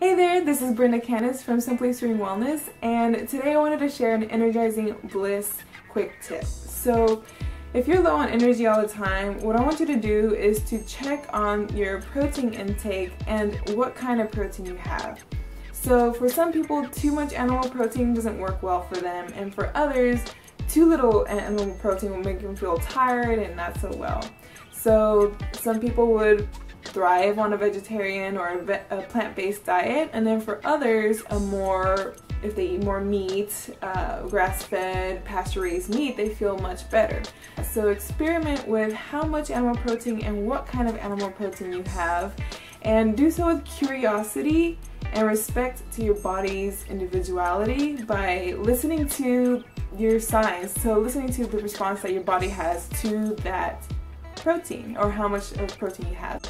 Hey there, this is Brenda Canas from Simply Serene Wellness, and today I wanted to share an energizing bliss quick tip. So, if you're low on energy all the time, what I want you to do is to check on your protein intake and what kind of protein you have. So, for some people, too much animal protein doesn't work well for them, and for others, too little animal protein will make them feel tired and not so well. So, some people would thrive on a vegetarian or a, a plant-based diet and then for others a more if they eat more meat, uh, grass-fed, pasture-raised meat, they feel much better. So experiment with how much animal protein and what kind of animal protein you have and do so with curiosity and respect to your body's individuality by listening to your signs. So listening to the response that your body has to that protein or how much of protein you have.